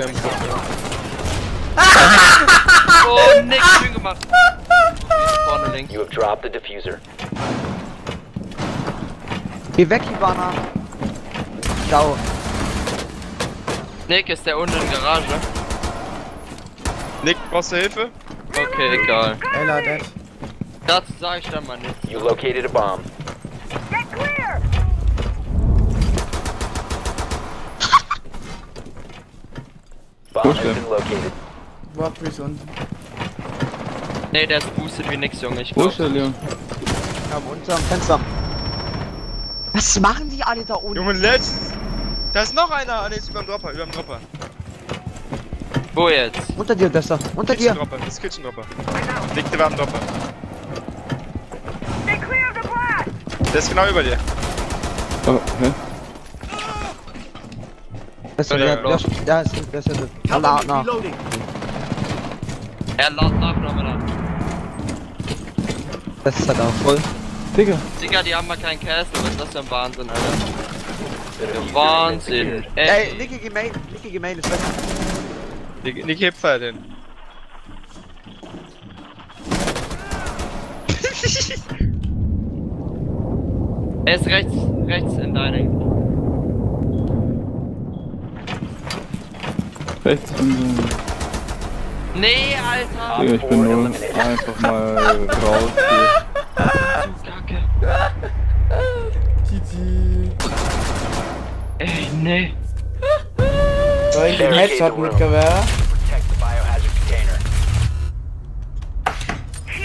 Kämpfe. Oh, nix, schön gemacht. Vorne links. You have dropped the diffuser. Geh weg, Ivana. Ciao. Nick, ist der unten in der Garage? Nick, brauchst du Hilfe? Okay, egal. Ella, dead. Dazu sag ich dann mal nichts. You located a bomb. Bomb has been located. Warp bis unten. Nee, der ist boosted wie nix, Junge. Ich Wo ist der Leon? Am unteren Fenster. Was machen die alle da unten? Junge, letzt! Da ist noch einer! Ah, ne, ist über dem Dropper, über dem Dropper. Wo jetzt? Unter dir, Dessa. Unter Kitchen dir. Dropper, das ist Kitchen Dropper. Liegt über dem Dropper. Der ist genau über dir. Oh, hä? Ja, der, ja, der, los. der ist, der ist, der ist, na, na. Er laut nach da. Das ist halt auch voll. Digga. Digga, die haben mal keinen Castle. Was ist das für ein Wahnsinn, Alter? Been Wahnsinn. Ey, Ey, Nicky Gemain, Nicky Gemain ist weg. Nick, Nick hebt Pfeil hin. er ist rechts, rechts in Dining. Rechts bin Nee, Alter! Digga, ich bin nur einfach mal raus hier. Kacke. GG. Ey, nee. Soll ich den Headshot mit Gewehr? Protect the biohazard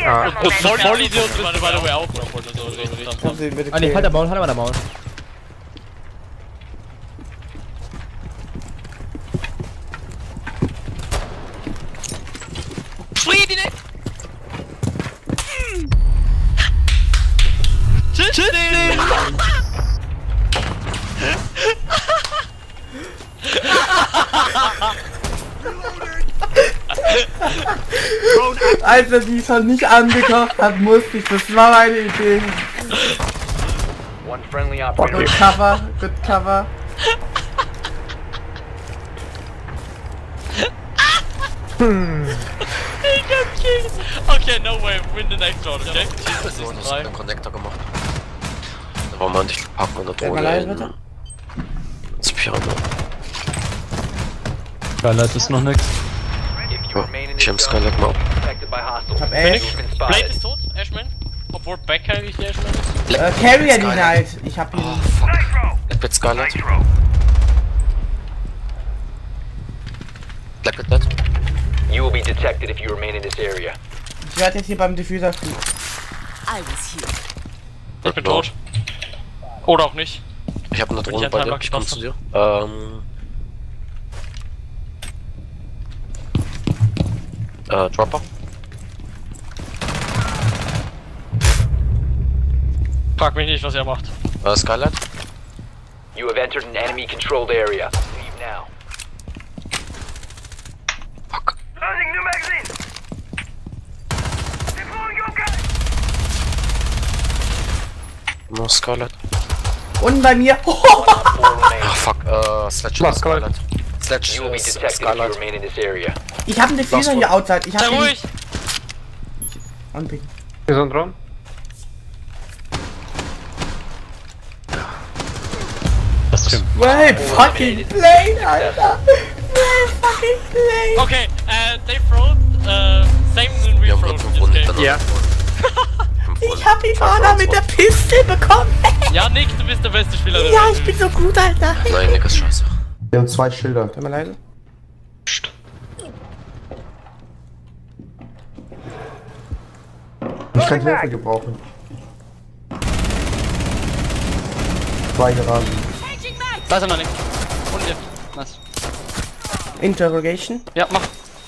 container. Und voll, voll Idiot bist du, by the way, auch noch, Ah, nee, halt der killen? Maul, halt mal der Maul. Als er die schon nicht angekocht hat, musste ich, das war meine Idee. One friendly operator. Good cover, good cover. Okay, no way, win the next round, okay? Das ist einen Connector gemacht. Da war man nicht packen und leise, bitte. Das Pyramid. Skylight ist noch nix. In Ich hab Skylight mal. protected hostiles. Hab Ash. Blade ist tot, Ashman. Obwohl Back eigentlich der Ashman ist. Äh, carry er ihn halt. Ich hab ihn. Oh, fuck. Pit Skylight. Black Pit dead. You will be detected if you remain in this area. Ich werde jetzt hier beim Diffuser fliegen. Ich bin tot. Oder auch nicht. Ich hab eine Bin Drohne ich bei dir. Ich komm zu dir. Ähm. Äh, Dropper. Frag mich nicht, was er macht. Äh, Skylight. You have entered an enemy controlled area. Leave now. Fuck. No, Skylight. Unten bei mir. Remain. Ah, fuck. Äh, Sledge ist Skylight. Sledge You will be detected if you remain in this area. Ich hab einen Diffuser hier outside. Ich Sei hab ihn. ruhig! Anpicken. Hier ist ein Drum. Das stimmt. Fucking played, Alter. Well fucking played. Okay, äh, they throwed, äh, same than we Wir haben throwed hintereinander. Ich hab Ivana mit der Piste bekommen. Ja, Nick, du bist der beste Spieler der Ja, ich bin so gut, Alter. Nein, Nick ist scheiße. Wir haben zwei Schilder. Sei mal leise. Ich kann Hilfe gebrauchen. Zwei Garagen. Da ist er noch nicht. Und hier. Nice. Interrogation. Ja, mach.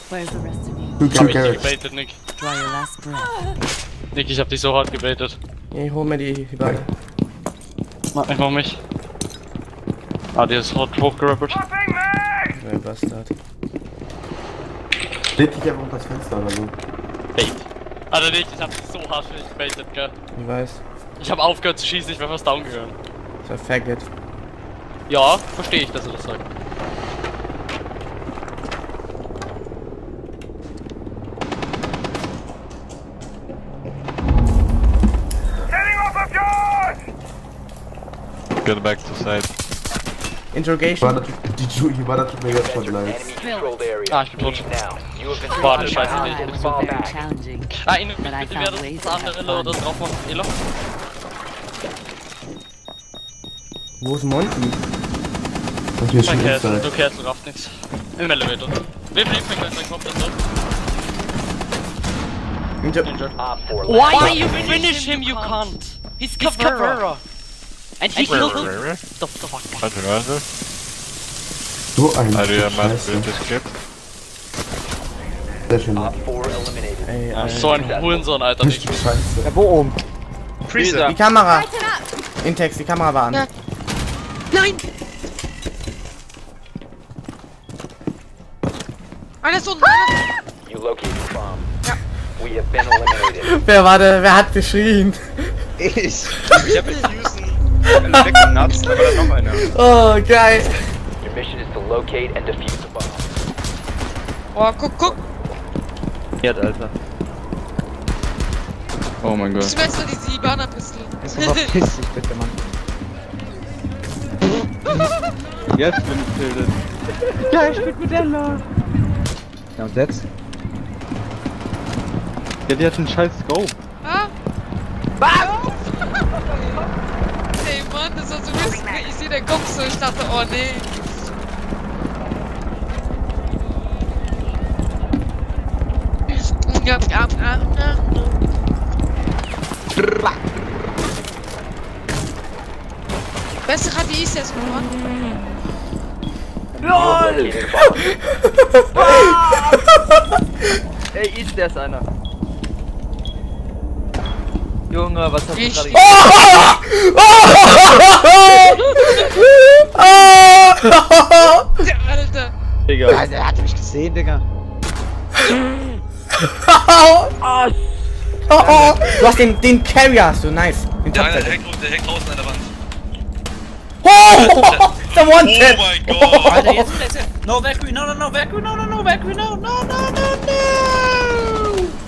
Where's the rest of you? Two, Hab ich dich gebaitet, Nick. Draw your last breath. Nick, ich hab dich so hart gebaitet. Ich hol mir die Ivana. Einfach mich. Ah, der ist hart hochgerappert. Ein Bastard. Leg dich einfach unter das Fenster oder so. Bait. Alter, Nick, ich hab dich so hart für dich gebaitet, gell. Ich weiß. Ich hab aufgehört zu schießen, ich wäre fast down gegangen. So ein Faggot. Ja, verstehe ich, dass er das sagt. Get back to site. Interrogation. Die war natürlich mega spannend. Ah, ich bin tot. Warte, scheiße, ich bin so Ah, ihn bitte wäre das andere Loader drauf auf Elo. Wo ist Monty? Und hier ist schon Inside. du du raffst nix. Im Elevator. Wir fliegen gleich, dann kommt das 4 Why last you finish him, you can't? He's Caveira. And he killed the, the fuck. Warte, warte. So ein Also, ja, mal bitte skip. Sehr schön. Op 4 eliminated. Ey, Alter. so ein Hurensohn, Alter. Richtig scheiße. Ja, wo oben? Freezer. Die Kamera. Intex, die Kamera war an. Nein! Einer ist unten! You located the bomb. We have been eliminated. Wer war der? Wer hat geschrien? Ich. Ich hab Houston weggenatzt, war da noch einer. Oh, geil. Your mission is to locate and defuse the bomb. Oh, guck, guck! Jetzt, Alter. Oh mein Gott. Du weißt doch diese Ibana-Pistole. Jetzt verpiss dich bitte, Mann. Jetzt bin ich tilted. Ja, ich spielt mit der LOL. Ja, und jetzt? Ja, die hat einen scheiß Scope. Ah? Ey Mann, das war so lustig. Ich seh den Kopf so, ich dachte, oh nee. Ja, ja, ja, ja. Beste KDI ist jetzt the bomb. Ey, ist der ist einer. Junge, was hast du Ich- gerade Alter. Ja, der hat mich gesehen, Digga. Du hast den, den Carrier, hast du, nice. Den Top der, hängt, der hängt draußen an der Wand. Oh, the one Oh mein Gott! Alter, jetzt jetzt. No Valkyrie, no, no, no, Valkyrie, no, no, no, Valkyrie, no, no, no, no, no.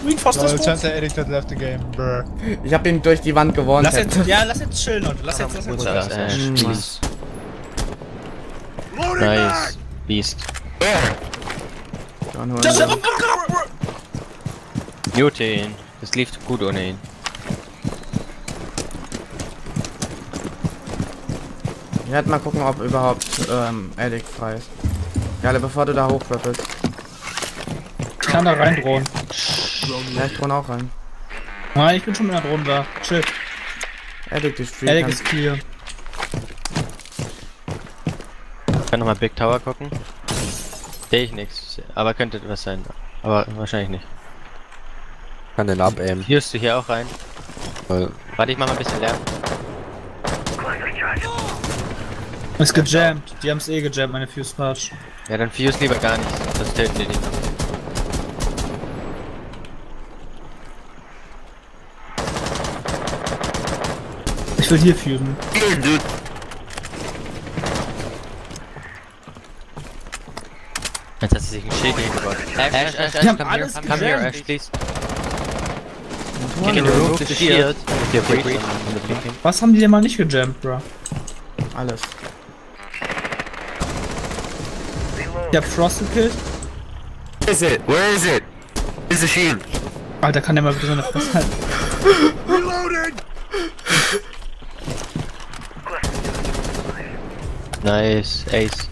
Reinforce das Wort. Eric that left the game, bruh. Ich hab ihn durch die Wand gewonnen. Lass jetzt, ja, lass jetzt chillen, Leute. Lass jetzt, lass jetzt. Äh, please. Nice. Beast. Mute ihn. Es lief gut ohne ihn. Ich werde mal gucken, ob überhaupt ähm, Elik frei ist. Geile, bevor du da hochwirbelst. Ich kann da rein drohen. Ja, ich drohen auch rein. Nein, ich bin schon mit der Drohne da. Chill. Die Street. Erik kann- ist clear. Ich kann nochmal Big Tower gucken. Sehe ich nichts, aber könnte was sein. Aber wahrscheinlich nicht. Kann den abaimen. Hörst du hier auch rein? Weil Warte, ich mach mal ein bisschen Lärm. Ist gejammt. Die haben's eh gejammt, meine Fuse Patch. Ja, dann fuse lieber gar nicht. Das töten die nicht. Ich will hier fusen. Jetzt hat sie sich ein Schild hingebaut. Ash, Ash, Ash, haben alles come here, gejammt. Ash, please. Can you remove the shield? Was haben die denn mal nicht gejammt, bro? Alles. Ich hab Frost gekillt. Where is it? Where is it? Is the shield? Alter, kann der mal bitte seine Fresse halten? Nice, Ace.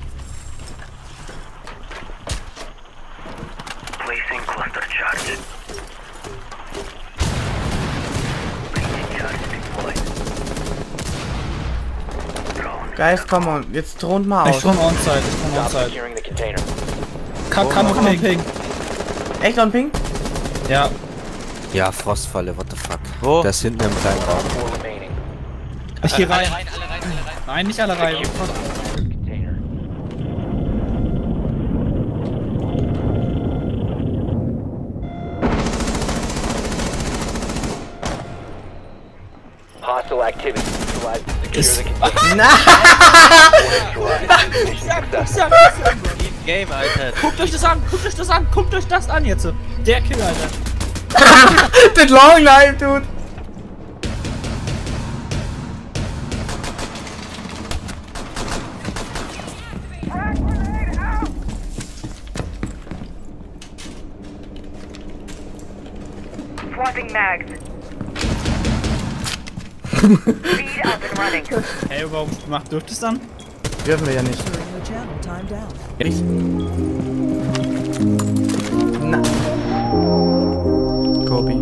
Guys, komm on, jetzt thront mal Ich aus. schon onside, ich schon Stop onside. securing the container. Kann, kann noch Ping. Ping. Echt on Ping? Ja. Ja, Frostfalle, what the fuck. Wo? Der ist hinten im kleinen Raum. Ich geh rein. Nein, nicht alle rein. ist. Ich sag, ich ich sag. Game, Guckt euch das an, guckt euch das an, guckt euch das an jetzt. Der Kill, Alter. Den Long Knife, Dude. Swapping mags. Hey, warum macht dürft es dann? Dürfen wir ja nicht. Ich. Na. Kobi.